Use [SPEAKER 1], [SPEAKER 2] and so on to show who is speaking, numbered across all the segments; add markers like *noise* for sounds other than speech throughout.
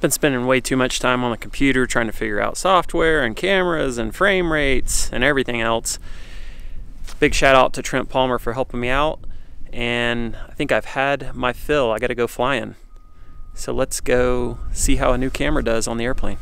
[SPEAKER 1] been spending way too much time on the computer trying to figure out software and cameras and frame rates and everything else. Big shout out to Trent Palmer for helping me out. And I think I've had my fill. I got to go flying. So let's go see how a new camera does on the airplane.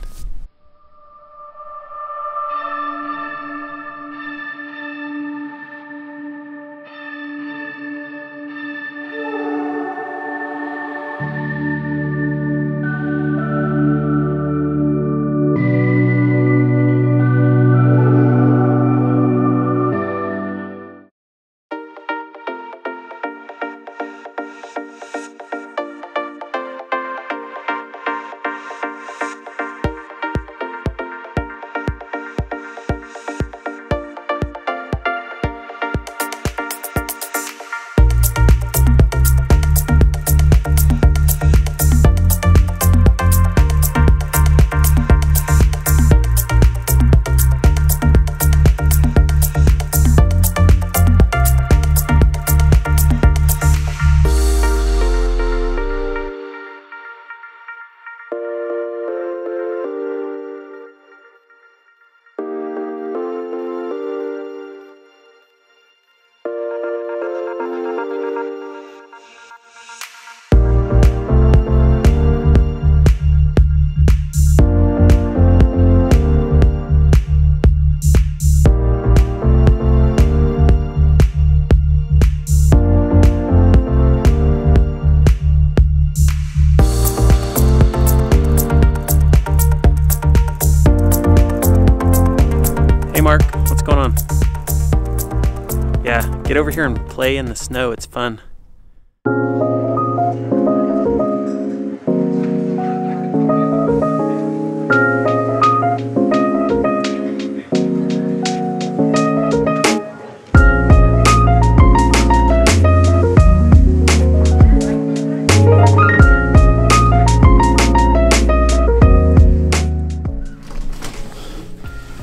[SPEAKER 1] Get over here and play in the snow. It's fun.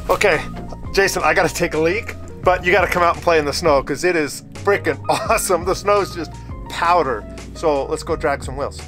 [SPEAKER 2] Okay, Jason, I gotta take a leak, but you gotta come out and play in the snow because it is freaking *laughs* awesome. The snow is just powder. So let's go drag some wheels.